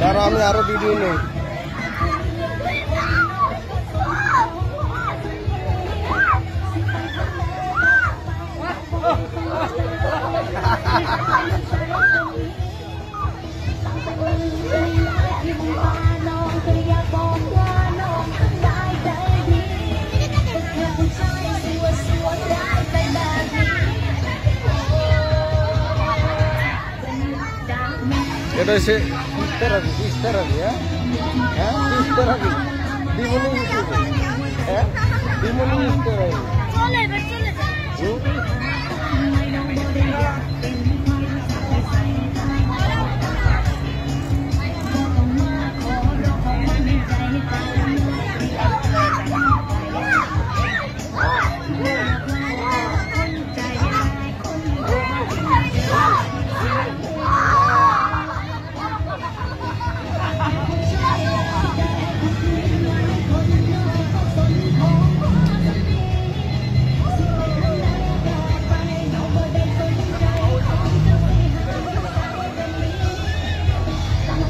Darahnya harus di sini. Kita sih sister ya. Ya, sister. Di mana itu?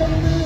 Hallelujah.